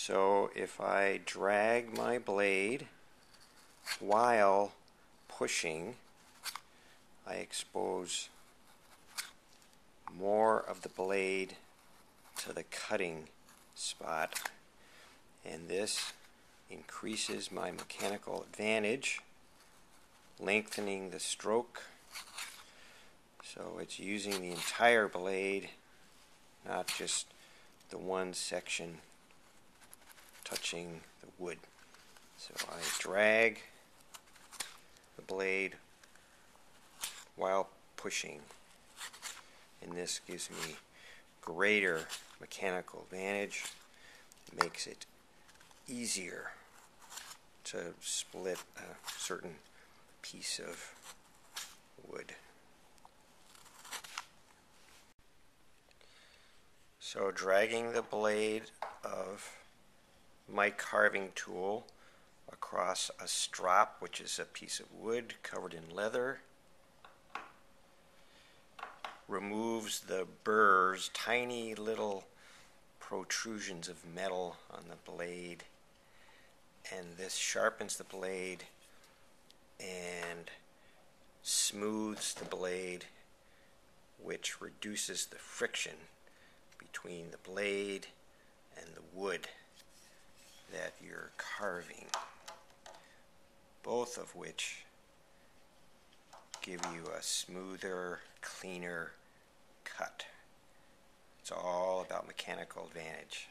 So if I drag my blade while pushing, I expose more of the blade to the cutting spot. And this increases my mechanical advantage lengthening the stroke. So it's using the entire blade not just the one section touching the wood. So I drag the blade while pushing. And this gives me greater mechanical advantage. Makes it easier to split a certain piece of wood. So dragging the blade of my carving tool across a strop, which is a piece of wood covered in leather, removes the burrs, tiny little protrusions of metal on the blade. And this sharpens the blade and smooths the blade which reduces the friction between the blade and the wood you're carving both of which give you a smoother cleaner cut. It's all about mechanical advantage